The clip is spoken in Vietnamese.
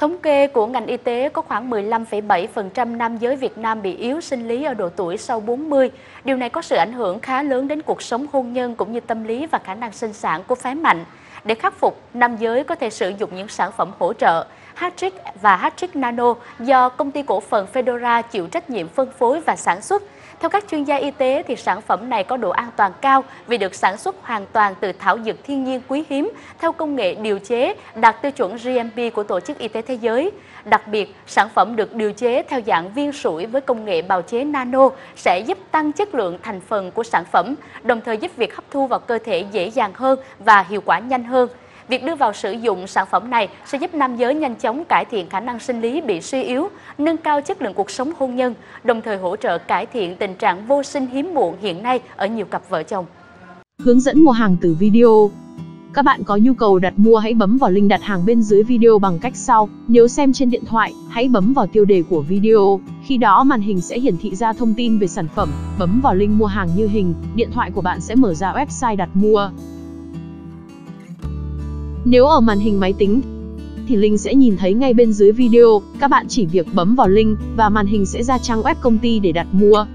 Thống kê của ngành y tế có khoảng 15,7% nam giới Việt Nam bị yếu sinh lý ở độ tuổi sau 40. Điều này có sự ảnh hưởng khá lớn đến cuộc sống hôn nhân cũng như tâm lý và khả năng sinh sản của phái mạnh. Để khắc phục, nam giới có thể sử dụng những sản phẩm hỗ trợ Hatrick và Hatrick Nano do công ty cổ phần Fedora chịu trách nhiệm phân phối và sản xuất. Theo các chuyên gia y tế thì sản phẩm này có độ an toàn cao vì được sản xuất hoàn toàn từ thảo dược thiên nhiên quý hiếm theo công nghệ điều chế đạt tiêu chuẩn GMP của Tổ chức Y tế Thế giới. Đặc biệt, sản phẩm được điều chế theo dạng viên sủi với công nghệ bào chế nano sẽ giúp tăng chất lượng thành phần của sản phẩm, đồng thời giúp việc hấp thu vào cơ thể dễ dàng hơn và hiệu quả nhanh hơn. Việc đưa vào sử dụng sản phẩm này sẽ giúp nam giới nhanh chóng cải thiện khả năng sinh lý bị suy yếu, nâng cao chất lượng cuộc sống hôn nhân, đồng thời hỗ trợ cải thiện tình trạng vô sinh hiếm muộn hiện nay ở nhiều cặp vợ chồng. Hướng dẫn mua hàng từ video các bạn có nhu cầu đặt mua hãy bấm vào link đặt hàng bên dưới video bằng cách sau. Nếu xem trên điện thoại, hãy bấm vào tiêu đề của video. Khi đó màn hình sẽ hiển thị ra thông tin về sản phẩm. Bấm vào link mua hàng như hình, điện thoại của bạn sẽ mở ra website đặt mua. Nếu ở màn hình máy tính thì link sẽ nhìn thấy ngay bên dưới video, các bạn chỉ việc bấm vào link và màn hình sẽ ra trang web công ty để đặt mua.